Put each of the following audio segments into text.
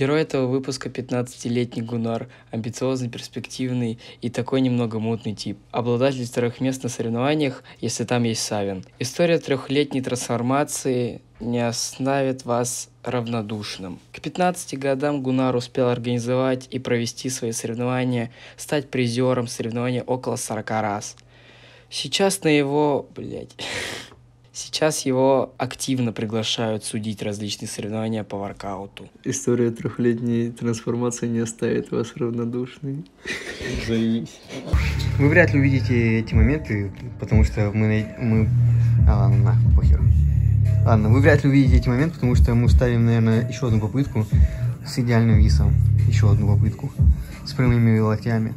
Герой этого выпуска 15-летний Гунар, амбициозный, перспективный и такой немного мутный тип. Обладатель вторых мест на соревнованиях, если там есть Савин. История трехлетней трансформации не оставит вас равнодушным. К 15 годам Гунар успел организовать и провести свои соревнования, стать призером соревнований около 40 раз. Сейчас на его... блять. Сейчас его активно приглашают судить различные соревнования по воркауту. История трехлетней трансформации не оставит вас равнодушной. Заебись. Вы вряд ли увидите эти моменты, потому что мы... мы... А, ладно, на, похер. Ладно, вы вряд ли увидите эти моменты, потому что мы ставим, наверное, еще одну попытку с идеальным висом. Еще одну попытку с прямыми локтями.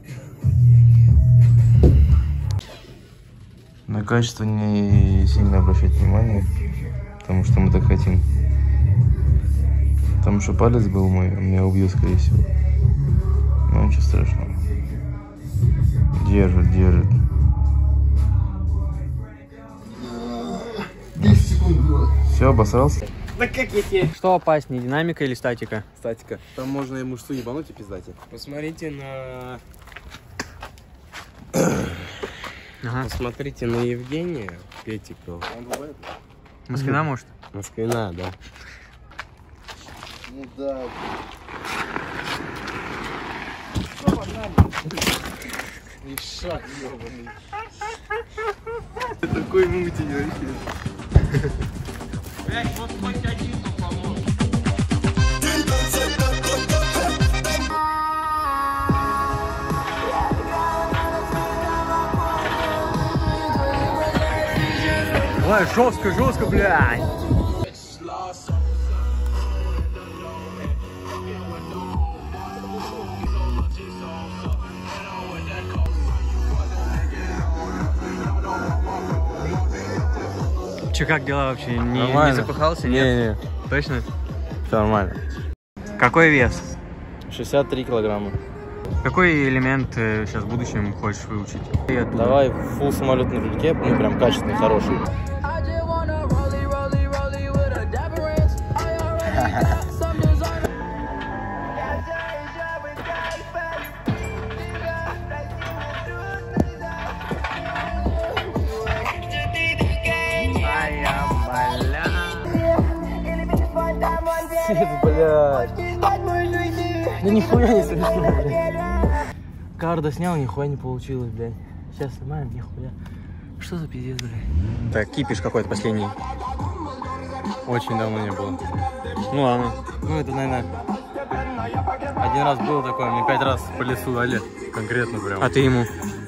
На качество не сильно обращать внимание, потому что мы так хотим. Там что палец был мой, он меня убьет, скорее всего. Но ничего страшного. Держит, держит. 10 секунд было. Все, обосрался? Что опаснее, динамика или статика? Статика. Там можно ему что ебануть и пиздать. Посмотрите на... Ага. Посмотрите на Евгения Петикова. Москвина, может? Москвина, да. Ну да. И шаг ебаный. Такой мутень вообще. Давай, жестко, жестко, блядь! Че, как дела вообще? Не, не Нормально. запыхался, нет? Не-не, Точно? все нормально. Какой вес? 63 килограмма. Какой элемент э, сейчас в будущем хочешь выучить? Давай фул самолет на рульке, ну прям качественный, хороший. Да нихуя не смешно, блядь. Карда снял, нихуя не получилось, блядь. Сейчас снимаем, нихуя. Что за пиздец, блядь? Так, кипиш какой-то последний. Очень давно не было. Ну ладно. Ну, это, наверное, один раз было такое, мне пять раз по лесу дали. Конкретно прям. А ты ему?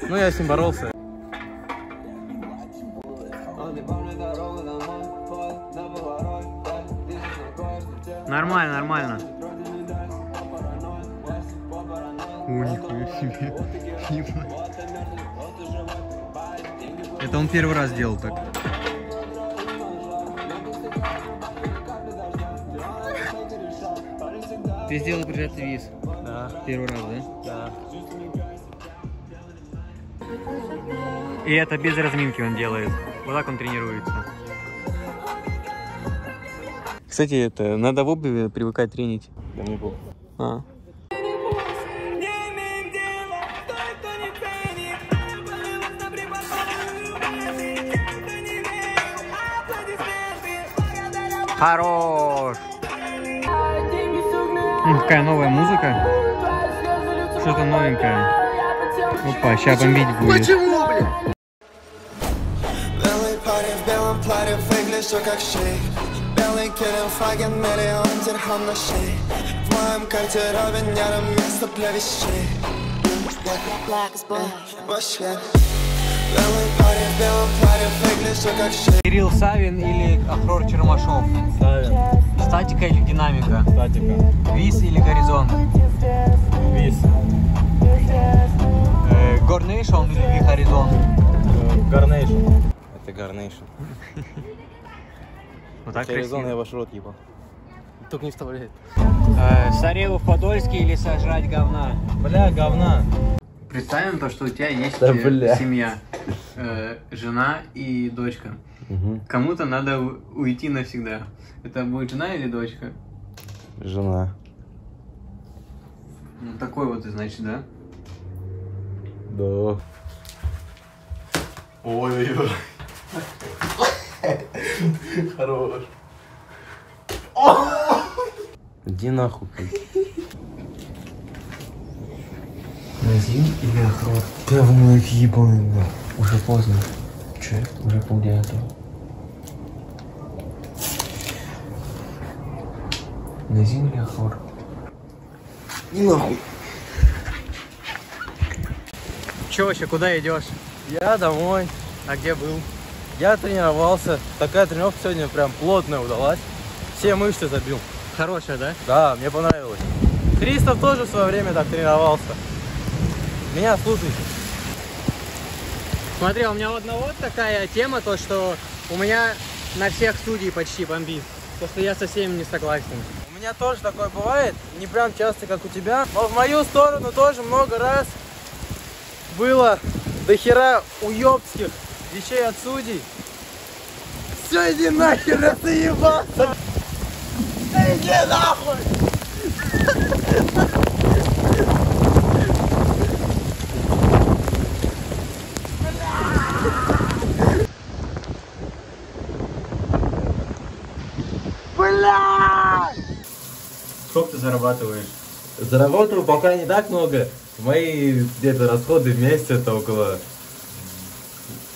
Ну, я с ним боролся. Нормально, нормально. О, нихуя себе. Это он первый раз делал так. Ты сделал прижатый виз. Да, Первый раз, да? да. И это без разминки он делает. Вот так он тренируется. Кстати, это надо в обуви привыкать тренить. Да мне похуй. А. Хорош! Ну, какая новая музыка. Что-то новенькое. Опа, сейчас бомбить будет. Белый парень в белом платье выгляжу как шейх Белый Кирилл миллион дирхам на шее В моем гардеробе рядом место для вещей Вообще Белый парень в белом платье выгляжу как шейх Кирилл Савин или Ахрор Чермашов? Ставим. Статика или динамика? Статика. Виз или горизонт? Вис. Э, Горнейшн или Ви Хоризонт? Гарнейшн. Это гарнейшн. Вот так Горизон красиво. я ваш рот ебал. Только не вставляет. Э, Сарелов Подольский или сожрать говна? Бля, говна. Представим то, что у тебя есть Да, э, семья, э, жена и дочка. Кому-то надо уйти навсегда. Это будет жена или дочка? Жена. Ну такой вот, значит, да? Да. Ой-ой-ой. Хорош. Иди нахуй. Назим или Ахрот? Говно ебаный, да. Уже поздно. Че? Уже полдевятого. Назим или Ахрот? И нахуй. Че вообще, куда идешь? Я домой. А где был? Я тренировался. Такая тренировка сегодня прям плотная удалась. Все мышцы забил. Хорошая, да? Да, мне понравилось. Христов тоже в свое время так тренировался. Меня слушайте. Смотри, у меня вот, ну, вот такая тема, то что у меня на всех студий почти бомбит. То, что я со всеми не согласен. У меня тоже такое бывает. Не прям часто, как у тебя. Но в мою сторону тоже много раз было до хера уебских вещей от судей. Все, иди нахер, я заебался! Да иди нахуй! Сколько ты зарабатываешь? Заработал пока не так много. Мои где-то расходы в месяц это около...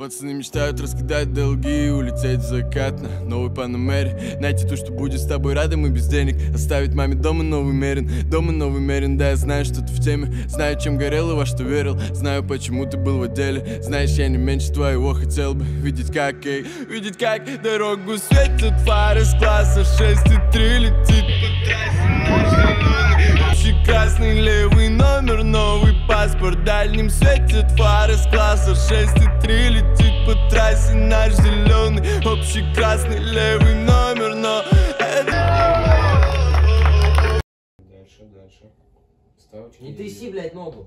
Пацаны мечтают раскидать долги и улететь в закат на новый Панамере Найти то, что будет с тобой рядом и без денег. Оставить маме дома новый мерин, дома новый мерин. Да, я знаю, что ты в теме, знаю, чем горел и во что верил. Знаю, почему ты был в отделе. Знаешь, я не меньше твоего хотел бы Видеть как, эй, видеть как дорогу светят фары с класса 6 и 3 летит паспорт Дальним светят фары с класса 6 и 3 Летит по трассе наш зеленый Общий красный левый номер, но это... Дальше, дальше. Ставочки. Не тряси, блядь, ногу.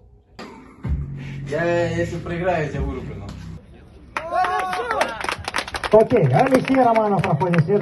Я, если проиграю, я тебя вырублю. Окей, Алексей Романов проходит следующий.